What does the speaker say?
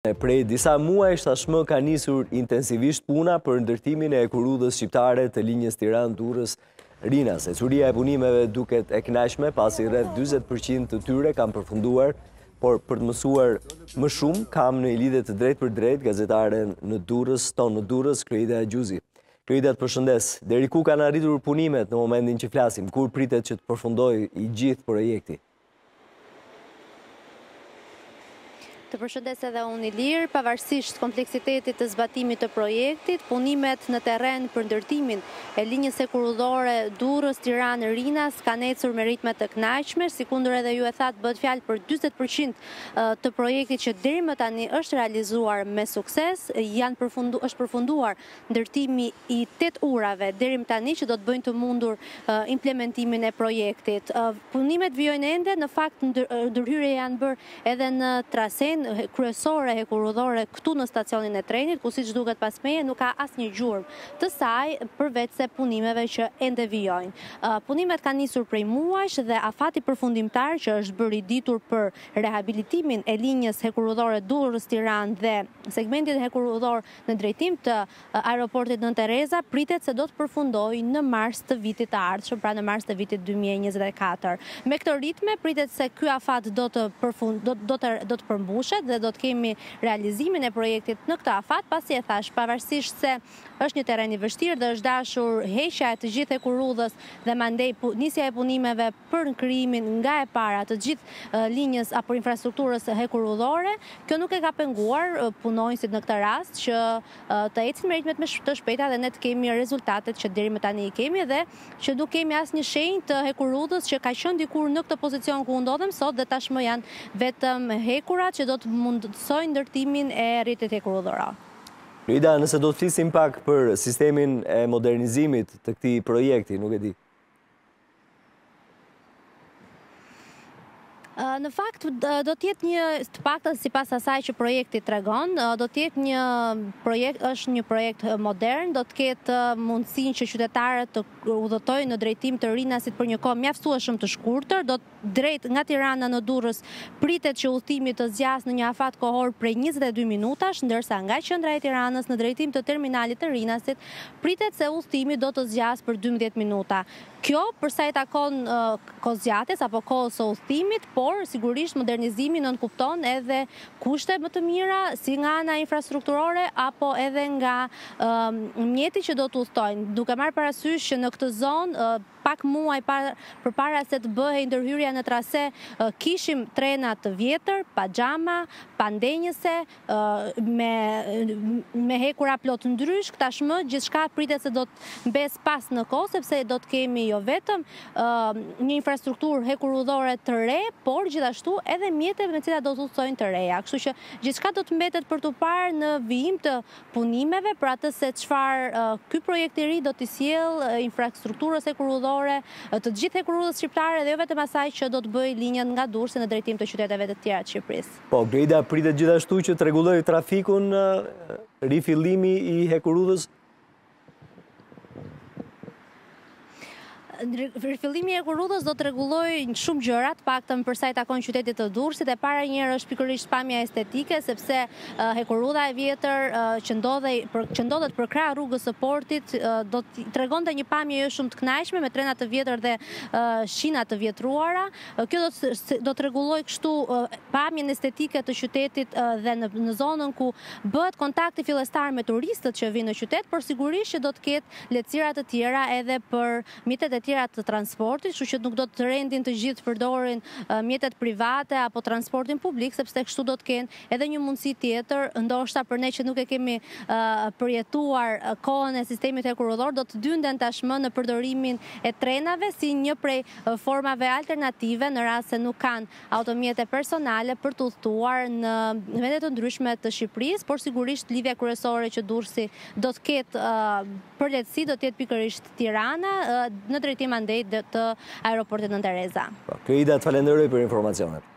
Prej disa muajsh tashmë ka nisur intensivisht puna për ndërtimin e hekurudhës shqiptare të linjës Tiranë Durrës Rinas. Ecuria e punimeve duket e kënaqshme pasi rreth 40% të tyre kanë përfunduar, por për të mësuar më shumë kam në lidhje të drejtpërdrejtë gazetaren në Durrës, tonë në Durrës, Kleida Gjuzi. Kleida të përshëndes. Deri ku kanë arritur punimet në momentin që flasim? Kur pritet që të përfundojë i gjithë projekti? Të përshëndes edhe unë Ilir, pavarësisht kompleksitetit të zbatimit të projektit, punimet në terren për ndërtimin e linjës hekurudhore Durrës Tiranë Rinas kanë ecur me ritme të kënaqshme, sikundër edhe ju e thatë bëhet fjalë për 40% të projektit që deri më tani është realizuar me sukses, janë përfundu, është përfunduar ndërtimi i tetë urave deri më tani që do të bëjnë të mundur implementimin e projektit. Punimet vijojnë ende, në fakt ndërhyrje janë bërë edhe në trasenë kryesore hekurudhore këtu në stacionin e trenit, ku siç duket pas meje nuk ka asnjë gjurëm të saj përveçse punimeve që ende vijojnë. Punimet kanë nisur prej muajsh dhe afati përfundimtar që është bërë i ditur për rehabilitimin e linjës hekurudhore Durrës Tiranë dhe segmentit hekurudhor në drejtim të aeroportit Nënë Tereza pritet se do të përfundojë në mars të vitit të ardhshëm, pra në mars të vitit dy mijë e njëzet e katër. Me këto ritme pritet se ky afat do të përfund, do, do të do të përmbushet dhe do të kemi realizimin e projektit në këtë afat, pasi e thashë, pavarësisht se është një terren i vështirë dhe është dashur heqja e të gjithë hekurudhës dhe mandej nisja e punimeve për në krijimin nga e para të gjithë linjës apo infrastrukturës hekurudhore, kjo nuk e ka penguar punonjësit në këtë rast që të ecin me ritmet më të shpejta dhe ne të kemi rezultatet që deri më tani i kemi dhe që nuk kemi asnjë shenjë të hekurudhës që ka qënë dikur në këtë pozicion ku ndodhem sot dhe tashmë janë vetëm hekurat që do të mundësojnë ndërtimin e rrjetit hekurudhor. Kleida, nëse do të flisim pak për sistemin e modernizimit të këtij projekti, nuk e di, Në fakt, do të jetë një, të paktën sipas asaj që projekti tregon, do të jetë një projekt, është një projekt modern, do të ketë mundësinë që qytetarët të udhëtojnë në drejtim të rinasit për një kohë mjaftueshëm të shkurtër, do të Drejt nga Tirana në Durrës pritet që udhëtimi të zgjasë në një afat kohor prej njëzet e dy minutash, ndërsa nga qendra e Tiranës në drejtim të terminalit të Rinasit pritet se udhëtimi do të zgjasë për dymbëdhjetë minuta. Kjo për sa i takon kohëzgjatjes apo kohës së udhëtimit, por sigurisht modernizimi nënkupton edhe kushte më të mira si nga ana infrastrukturore apo edhe nga mjeti që do të udhëtojnë, duke marrë parasysh që në këtë zonë Pak muaj përpara se të bëhej ndërhyrja në trase, kishim trena të vjetër, pa xhama, pa ndenjëse, me hekura plot ndryshk, tashmë gjithçka pritet se do të mbesë pas në kohë, sepse do të kemi jo vetëm një infrastrukturë hekurudhore të re, por gjithashtu edhe mjete me të cilat do të udhëtojnë të reja. Kështu që gjithçka do të mbetet për t'u parë në vijim të punimeve për atë se çfarë ky projekt i ri do t'i sjellë infrastrukturës hekurudhore të gjithë hekurudhës shqiptare dhe jo vetëm asaj që do të bëjë linjën nga Durrësi në drejtim të qyteteve të tjera të Shqipërisë. Po, Greida pritet gjithashtu që të rregullojë trafikun rifillimi i hekurudhës Rifillimi i hekurudhës do të rregullojë shumë gjëra, të paktën për sa i takon qytetit të Durrësit. E para njëherë është pikërisht pamja estetike, sepse hekurudha e vjetër që ndodhej për që ndodhet përkrah rrugës së portit do të tregonte një pamje jo shumë të kënaqshme me trena të vjetër dhe shina të vjetruara. Kjo do të do të rregullojë kështu pamjen estetike të qytetit dhe në në zonën ku bëhet kontakti fillestar me turistët që vijnë në qytet, por sigurisht që do të ketë lehtësira të tjera edhe për mjetet e tjera të transportit, kështu që nuk do të rendin të gjithë përdorin mjetet private apo transportin publik, sepse kështu do të kenë Edhe një mundësi tjetër, ndoshta për ne që nuk e kemi përjetuar kohën e sistemit hekurudhor, do të dynden tashmë në përdorimin e trenave si një prej formave alternative në rast se nuk kanë automjete personale për të udhëtuar në vende të ndryshme të Shqipërisë, por sigurisht lidhja kryesore që Durrësi do të ketë për lehtësi do të jetë pikërisht Tirana në drejtim tandem të aeroportit Nënë Tereza. Po, Greida, të falenderoj për informacionet.